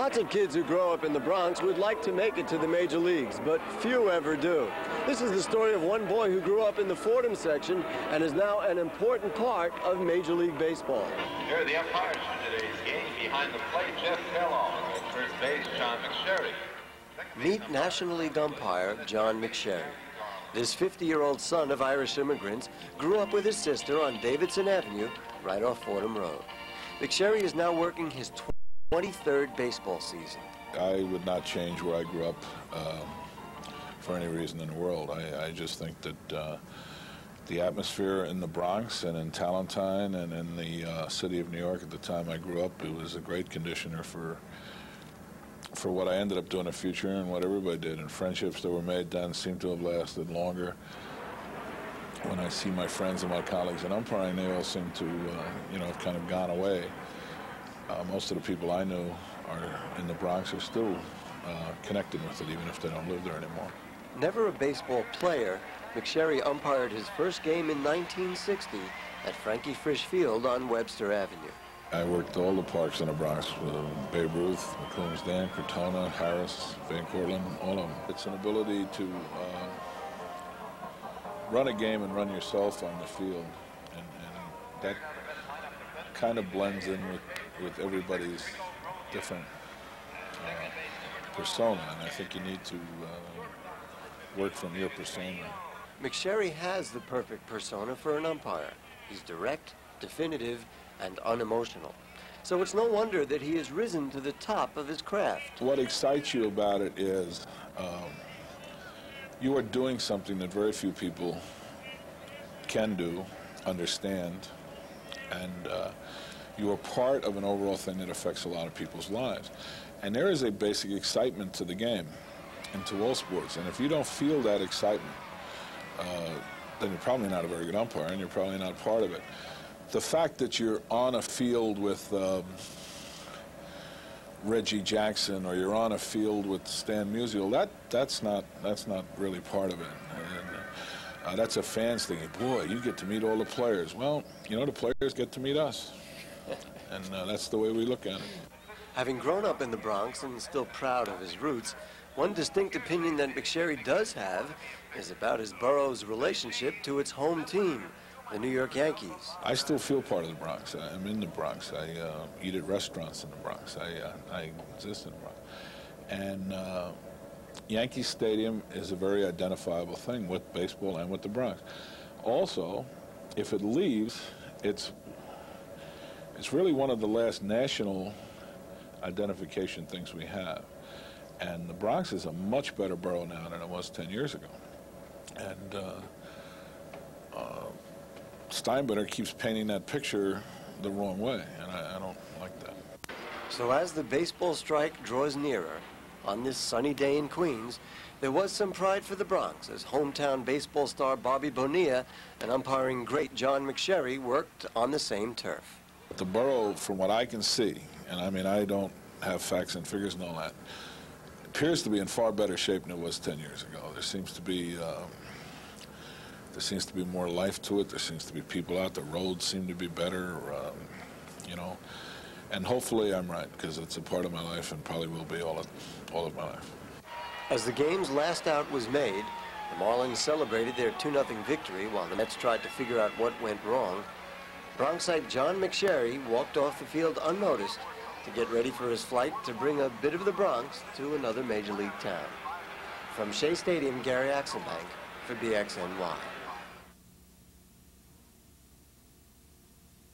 Lots of kids who grow up in the Bronx would like to make it to the major leagues, but few ever do. This is the story of one boy who grew up in the Fordham section and is now an important part of Major League Baseball. Here are the umpires for today's game. Behind the plate, Jeff Kellogg. At first base, John McSherry. Meet National League umpire John McSherry. This 50-year-old son of Irish immigrants grew up with his sister on Davidson Avenue, right off Fordham Road. McSherry is now working his 23rd baseball season. I would not change where I grew up um, for any reason in the world. I, I just think that uh, the atmosphere in the Bronx and in Talentine and in the uh, city of New York at the time I grew up, it was a great conditioner for for what I ended up doing in the future and what everybody did. And friendships that were made then seem to have lasted longer. When I see my friends and my colleagues in umpiring, they all seem to, uh, you know, have kind of gone away. Uh, most of the people I know are in the Bronx are still uh, connected with it, even if they don't live there anymore. Never a baseball player, McSherry umpired his first game in 1960 at Frankie Frisch Field on Webster Avenue. I worked all the parks in the Bronx, with Babe Ruth, Macombs Dam, Crotona, Harris, Van Cortlandt, all of them. It's an ability to uh, run a game and run yourself on the field, and, and that kind of blends in with with everybody's different uh, persona, and I think you need to uh, work from your persona. McSherry has the perfect persona for an umpire. He's direct, definitive, and unemotional. So it's no wonder that he has risen to the top of his craft. What excites you about it is um, you are doing something that very few people can do, understand, and uh, you are part of an overall thing that affects a lot of people's lives. And there is a basic excitement to the game and to all sports. And if you don't feel that excitement, uh, then you're probably not a very good umpire and you're probably not part of it. The fact that you're on a field with um, Reggie Jackson or you're on a field with Stan Musial, that, that's, not, that's not really part of it. Uh, that's a fan's thing. Boy, you get to meet all the players. Well, you know, the players get to meet us and uh, that's the way we look at it. Having grown up in the Bronx and still proud of his roots, one distinct opinion that McSherry does have is about his borough's relationship to its home team, the New York Yankees. I still feel part of the Bronx. I'm in the Bronx. I uh, eat at restaurants in the Bronx. I, uh, I exist in the Bronx. And uh, Yankee Stadium is a very identifiable thing with baseball and with the Bronx. Also, if it leaves, it's it's really one of the last national identification things we have. And the Bronx is a much better borough now than it was 10 years ago. And uh, uh, Steinbrenner keeps painting that picture the wrong way, and I, I don't like that. So as the baseball strike draws nearer, on this sunny day in Queens, there was some pride for the Bronx as hometown baseball star Bobby Bonilla and umpiring great John McSherry worked on the same turf. The borough, from what I can see, and I mean, I don't have facts and figures and all that, appears to be in far better shape than it was 10 years ago. There seems to be um, there seems to be more life to it. There seems to be people out. The roads seem to be better, um, you know. And hopefully I'm right because it's a part of my life and probably will be all of, all of my life. As the game's last out was made, the Marlins celebrated their 2-0 victory while the Mets tried to figure out what went wrong. Bronxite John McSherry walked off the field unnoticed to get ready for his flight to bring a bit of the Bronx to another Major League town. From Shea Stadium, Gary Axelbank for BXNY.